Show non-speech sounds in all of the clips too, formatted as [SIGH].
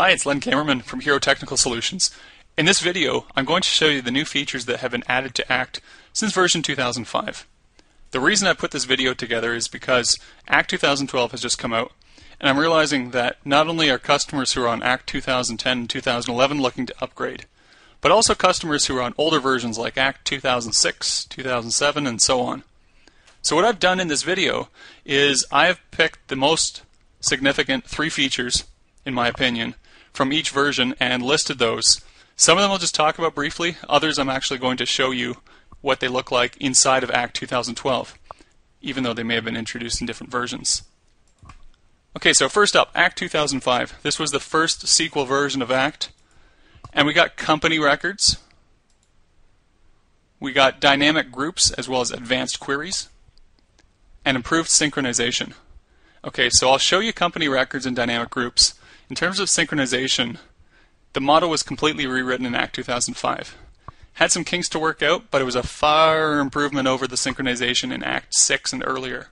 Hi, it's Len Kamerman from Hero Technical Solutions. In this video, I'm going to show you the new features that have been added to ACT since version 2005. The reason I put this video together is because ACT 2012 has just come out, and I'm realizing that not only are customers who are on ACT 2010 and 2011 looking to upgrade, but also customers who are on older versions like ACT 2006, 2007, and so on. So what I've done in this video is I've picked the most significant three features in my opinion, from each version and listed those. Some of them I'll just talk about briefly, others I'm actually going to show you what they look like inside of ACT 2012, even though they may have been introduced in different versions. Okay, so first up, ACT 2005. This was the first SQL version of ACT. And we got company records. We got dynamic groups as well as advanced queries. And improved synchronization. Okay, so I'll show you company records and dynamic groups. In terms of synchronization, the model was completely rewritten in Act 2005. Had some kinks to work out, but it was a far improvement over the synchronization in Act 6 and earlier.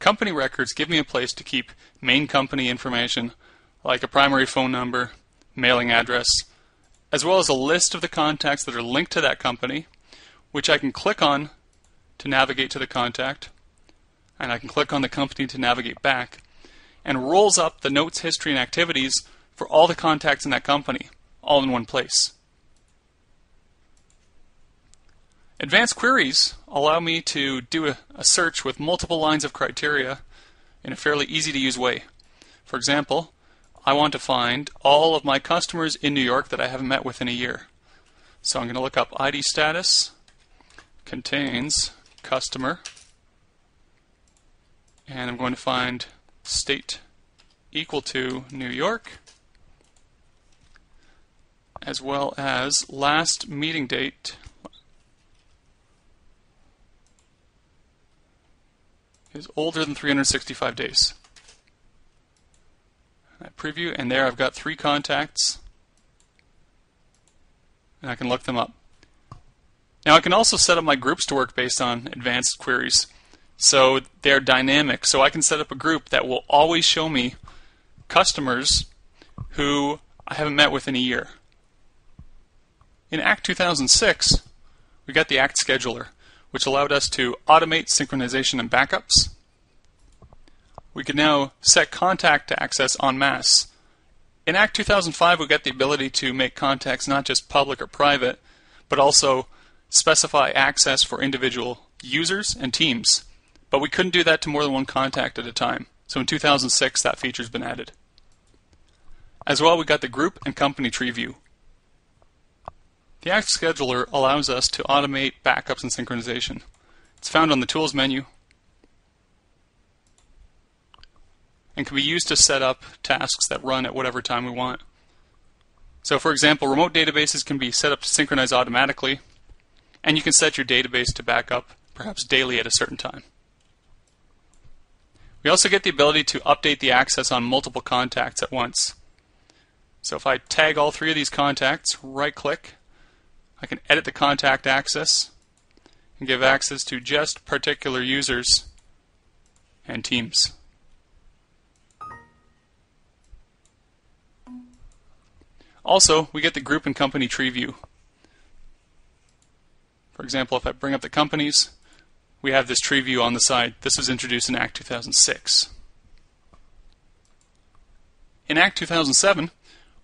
Company records give me a place to keep main company information, like a primary phone number, mailing address, as well as a list of the contacts that are linked to that company, which I can click on to navigate to the contact, and I can click on the company to navigate back and rolls up the notes, history, and activities for all the contacts in that company, all in one place. Advanced queries allow me to do a, a search with multiple lines of criteria in a fairly easy to use way. For example, I want to find all of my customers in New York that I haven't met within a year. So I'm going to look up ID status contains customer and I'm going to find state equal to New York, as well as last meeting date is older than 365 days. I preview, and there I've got three contacts, and I can look them up. Now I can also set up my groups to work based on advanced queries. So they're dynamic. So I can set up a group that will always show me customers who I haven't met within a year. In Act 2006, we got the Act Scheduler, which allowed us to automate synchronization and backups. We could now set contact to access en masse. In Act 2005, we got the ability to make contacts not just public or private, but also specify access for individual users and teams. But we couldn't do that to more than one contact at a time. So in 2006, that feature's been added. As well, we got the group and company tree view. The Act Scheduler allows us to automate backups and synchronization. It's found on the Tools menu and can be used to set up tasks that run at whatever time we want. So for example, remote databases can be set up to synchronize automatically, and you can set your database to backup perhaps daily at a certain time. We also get the ability to update the access on multiple contacts at once. So if I tag all three of these contacts, right click, I can edit the contact access and give access to just particular users and teams. Also, we get the group and company tree view. For example, if I bring up the companies, we have this tree view on the side. This was introduced in Act 2006. In Act 2007,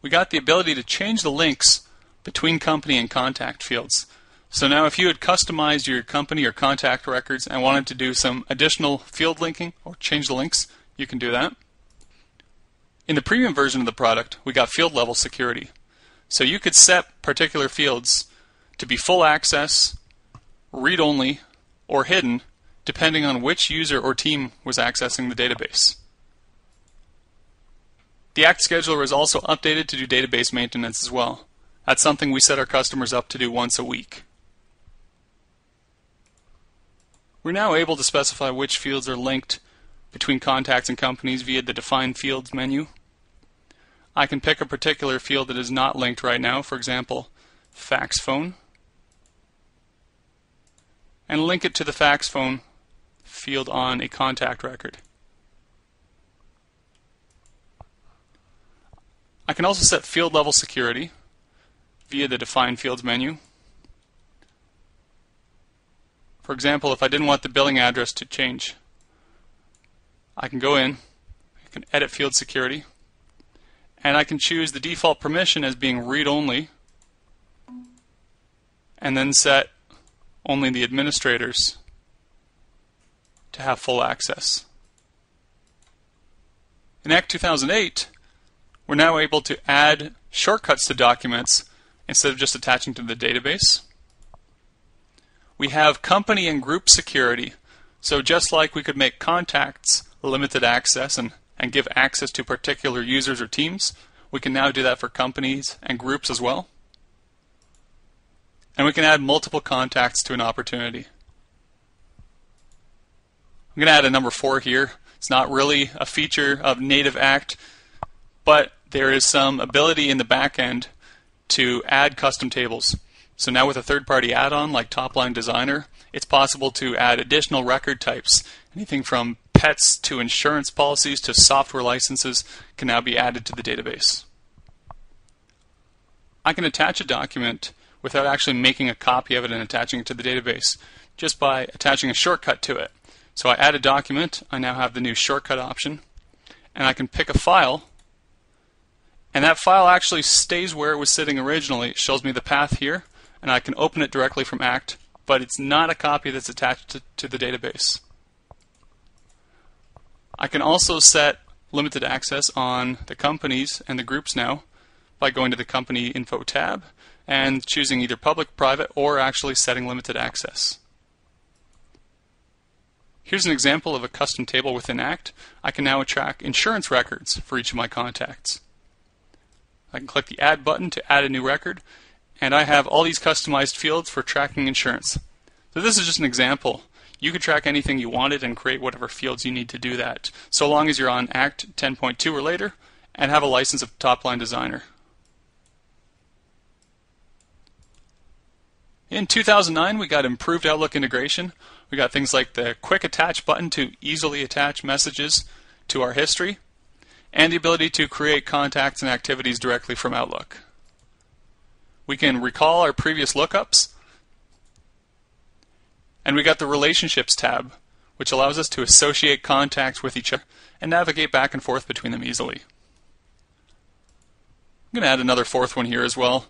we got the ability to change the links between company and contact fields. So now if you had customized your company or contact records and wanted to do some additional field linking or change the links, you can do that. In the premium version of the product, we got field level security. So you could set particular fields to be full access, read only, or hidden depending on which user or team was accessing the database. The Act Scheduler is also updated to do database maintenance as well. That's something we set our customers up to do once a week. We're now able to specify which fields are linked between contacts and companies via the Define Fields menu. I can pick a particular field that is not linked right now, for example, fax phone and link it to the fax phone field on a contact record. I can also set field level security via the Define Fields menu. For example, if I didn't want the billing address to change, I can go in, I can edit field security, and I can choose the default permission as being read-only, and then set only the administrators to have full access. In Act 2008, we're now able to add shortcuts to documents instead of just attaching to the database. We have company and group security. So just like we could make contacts limited access and, and give access to particular users or teams, we can now do that for companies and groups as well. And we can add multiple contacts to an opportunity. I'm going to add a number four here. It's not really a feature of native Act, but there is some ability in the back end to add custom tables. So now with a third-party add-on like Topline Designer, it's possible to add additional record types. Anything from pets to insurance policies to software licenses can now be added to the database. I can attach a document without actually making a copy of it and attaching it to the database, just by attaching a shortcut to it. So I add a document, I now have the new shortcut option, and I can pick a file and that file actually stays where it was sitting originally. It shows me the path here, and I can open it directly from ACT, but it's not a copy that's attached to, to the database. I can also set limited access on the companies and the groups now by going to the company info tab and choosing either public, private, or actually setting limited access. Here's an example of a custom table within ACT. I can now track insurance records for each of my contacts. I can click the Add button to add a new record, and I have all these customized fields for tracking insurance. So this is just an example. You could track anything you wanted and create whatever fields you need to do that, so long as you're on Act 10.2 or later and have a license of Topline Designer. In 2009, we got improved Outlook integration. We got things like the quick attach button to easily attach messages to our history and the ability to create contacts and activities directly from Outlook. We can recall our previous lookups, and we got the Relationships tab, which allows us to associate contacts with each other and navigate back and forth between them easily. I'm going to add another fourth one here as well.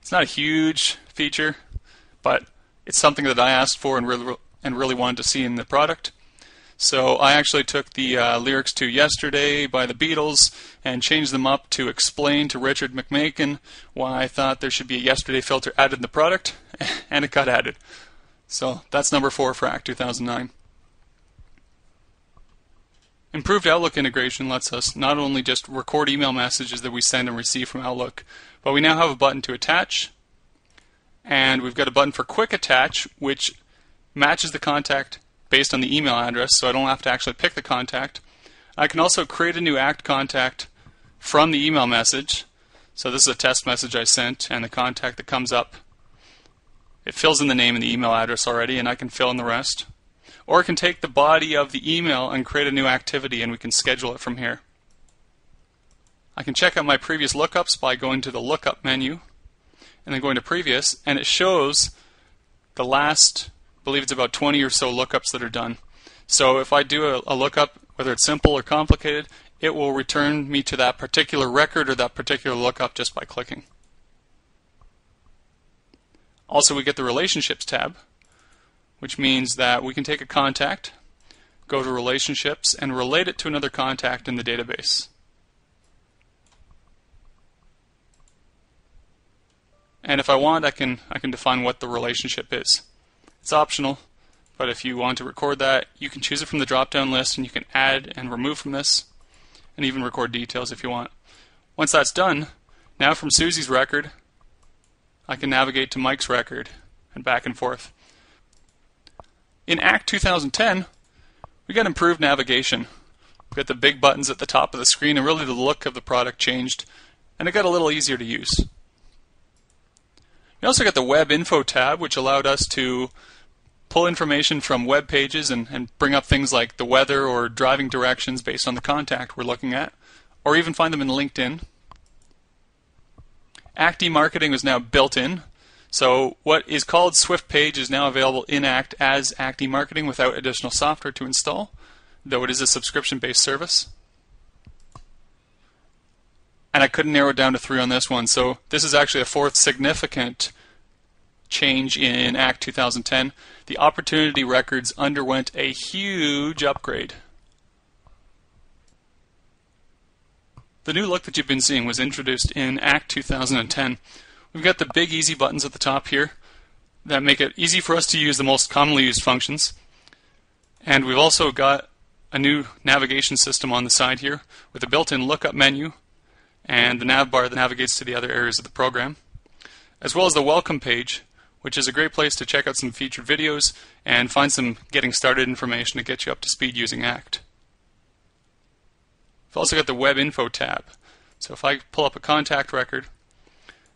It's not a huge feature, but it's something that I asked for and really, and really wanted to see in the product. So I actually took the uh, lyrics to Yesterday by the Beatles and changed them up to explain to Richard McMakin why I thought there should be a Yesterday filter added in the product, [LAUGHS] and it got added. So that's number four for Act 2009. Improved Outlook integration lets us not only just record email messages that we send and receive from Outlook, but we now have a button to attach, and we've got a button for quick attach, which matches the contact based on the email address, so I don't have to actually pick the contact. I can also create a new ACT contact from the email message. So this is a test message I sent, and the contact that comes up, it fills in the name and the email address already, and I can fill in the rest. Or I can take the body of the email and create a new activity, and we can schedule it from here. I can check out my previous lookups by going to the lookup menu, and then going to previous, and it shows the last I believe it's about 20 or so lookups that are done. So if I do a, a lookup, whether it's simple or complicated, it will return me to that particular record or that particular lookup just by clicking. Also, we get the Relationships tab, which means that we can take a contact, go to Relationships, and relate it to another contact in the database. And if I want, I can I can define what the relationship is. It's optional, but if you want to record that, you can choose it from the drop-down list and you can add and remove from this, and even record details if you want. Once that's done, now from Susie's record, I can navigate to Mike's record and back and forth. In Act 2010, we got improved navigation. We got the big buttons at the top of the screen, and really the look of the product changed, and it got a little easier to use. We also got the Web Info tab, which allowed us to pull information from web pages and, and bring up things like the weather or driving directions based on the contact we're looking at, or even find them in LinkedIn. Act eMarketing is now built in. So what is called Swiftpage is now available in Act as Act eMarketing without additional software to install, though it is a subscription-based service. And I couldn't narrow it down to three on this one, so this is actually a fourth significant change in Act 2010. The Opportunity Records underwent a huge upgrade. The new look that you've been seeing was introduced in Act 2010. We've got the big easy buttons at the top here that make it easy for us to use the most commonly used functions. And we've also got a new navigation system on the side here with a built-in lookup menu and the nav bar that navigates to the other areas of the program, as well as the welcome page, which is a great place to check out some featured videos and find some getting started information to get you up to speed using ACT. We've also got the Web Info tab. So if I pull up a contact record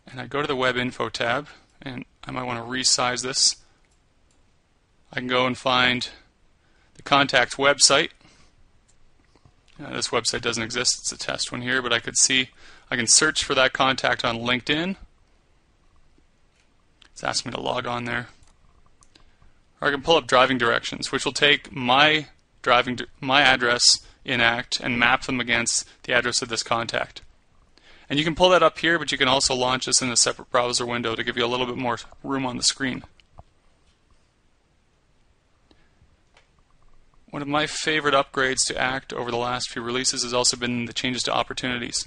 and I go to the Web Info tab, and I might want to resize this, I can go and find the contact's website. Uh, this website doesn't exist, it's a test one here, but I could see, I can search for that contact on LinkedIn. It's asking me to log on there. Or I can pull up driving directions, which will take my driving my address in ACT and map them against the address of this contact. And you can pull that up here, but you can also launch this in a separate browser window to give you a little bit more room on the screen. One of my favorite upgrades to ACT over the last few releases has also been the changes to opportunities.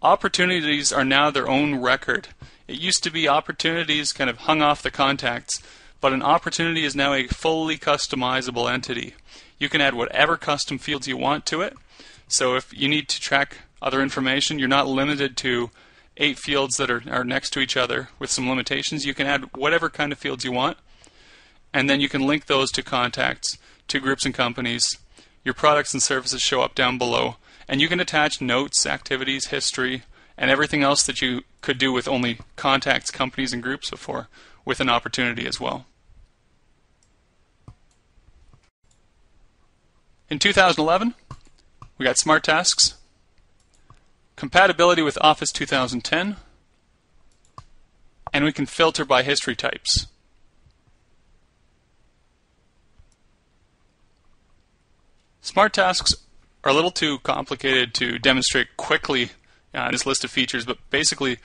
Opportunities are now their own record. It used to be opportunities kind of hung off the contacts, but an opportunity is now a fully customizable entity you can add whatever custom fields you want to it. So if you need to track other information, you're not limited to eight fields that are, are next to each other with some limitations. You can add whatever kind of fields you want, and then you can link those to contacts, to groups and companies. Your products and services show up down below, and you can attach notes, activities, history, and everything else that you could do with only contacts, companies, and groups before with an opportunity as well. In 2011, we got Smart Tasks, compatibility with Office 2010, and we can filter by history types. Smart Tasks are a little too complicated to demonstrate quickly uh, this list of features, but basically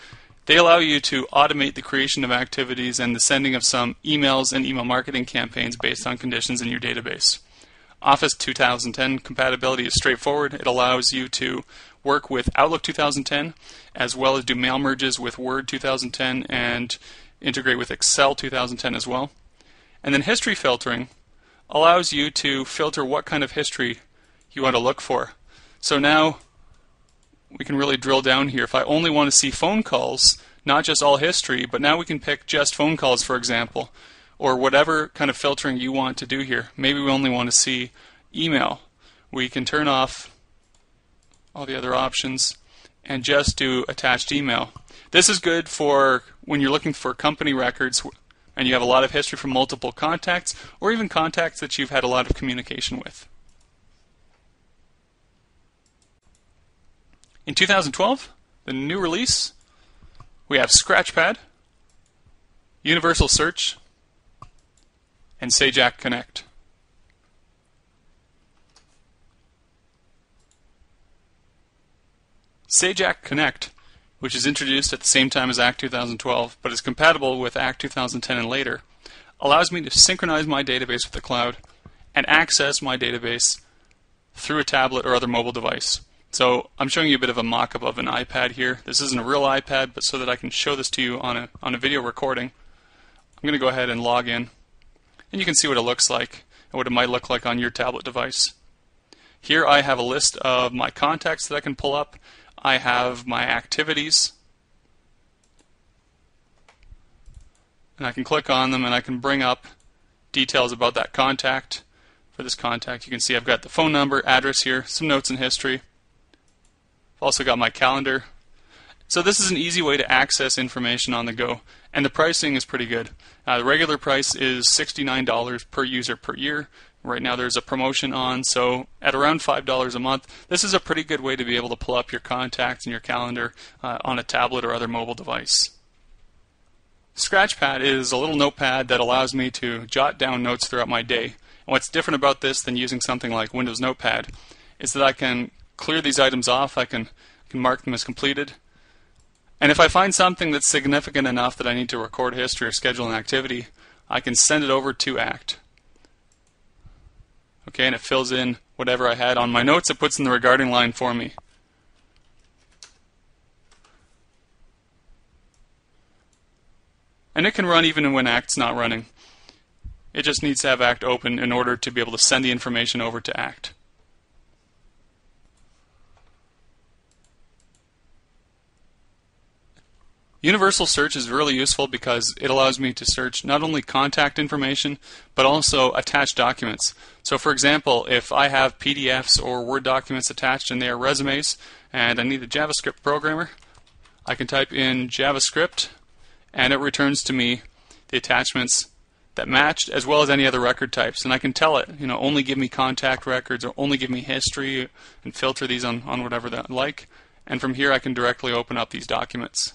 they allow you to automate the creation of activities and the sending of some emails and email marketing campaigns based on conditions in your database. Office 2010 compatibility is straightforward. It allows you to work with Outlook 2010 as well as do mail merges with Word 2010 and integrate with Excel 2010 as well. And then history filtering allows you to filter what kind of history you want to look for. So now we can really drill down here. If I only want to see phone calls, not just all history, but now we can pick just phone calls, for example or whatever kind of filtering you want to do here. Maybe we only want to see email. We can turn off all the other options and just do attached email. This is good for when you're looking for company records and you have a lot of history from multiple contacts or even contacts that you've had a lot of communication with. In 2012, the new release, we have Scratchpad, Universal Search, and Sage ACT Connect. Sage ACT Connect, which is introduced at the same time as Act 2012 but is compatible with Act 2010 and later, allows me to synchronize my database with the cloud and access my database through a tablet or other mobile device. So I'm showing you a bit of a mock-up of an iPad here. This isn't a real iPad, but so that I can show this to you on a, on a video recording, I'm going to go ahead and log in and you can see what it looks like and what it might look like on your tablet device. Here I have a list of my contacts that I can pull up. I have my activities. And I can click on them and I can bring up details about that contact. For this contact, you can see I've got the phone number, address here, some notes and history. I've also got my calendar. So this is an easy way to access information on the go and the pricing is pretty good. Uh, the regular price is $69 per user per year, Right now there's a promotion on, so at around $5 a month, this is a pretty good way to be able to pull up your contacts and your calendar uh, on a tablet or other mobile device. Scratchpad is a little notepad that allows me to jot down notes throughout my day. And what's different about this than using something like Windows Notepad is that I can clear these items off, I can, can mark them as completed. And if I find something that's significant enough that I need to record history or schedule an activity, I can send it over to ACT. Okay, and it fills in whatever I had on my notes, it puts in the regarding line for me. And it can run even when ACT's not running. It just needs to have ACT open in order to be able to send the information over to ACT. Universal search is really useful because it allows me to search not only contact information but also attached documents. So for example, if I have PDFs or Word documents attached and they are resumes and I need a JavaScript programmer, I can type in JavaScript and it returns to me the attachments that matched as well as any other record types. And I can tell it you know only give me contact records or only give me history and filter these on, on whatever that like. And from here I can directly open up these documents